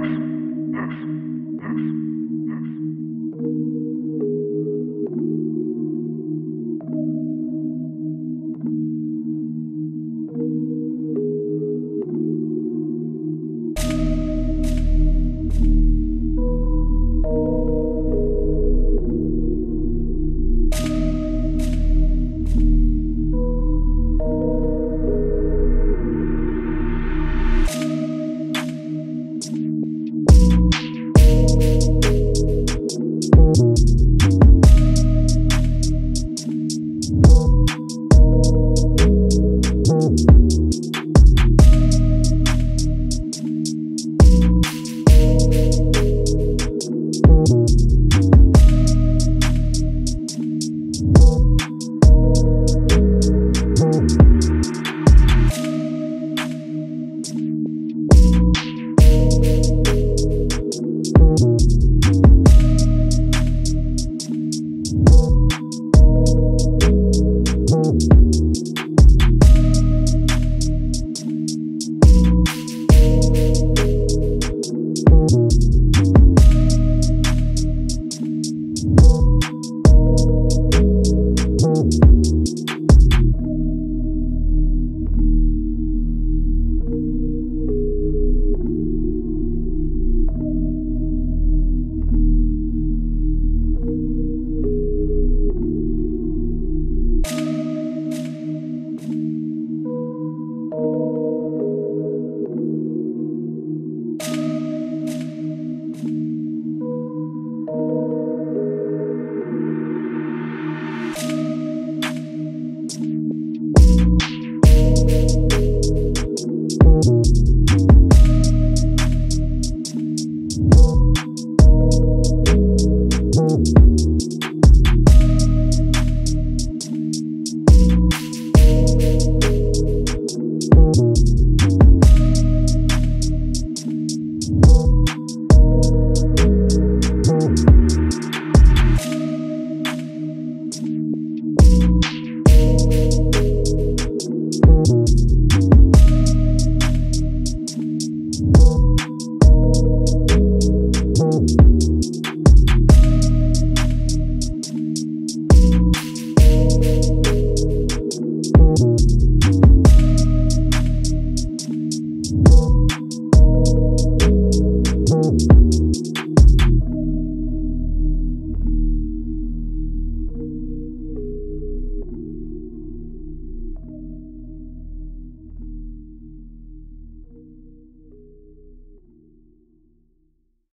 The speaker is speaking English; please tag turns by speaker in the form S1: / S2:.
S1: this, this, this.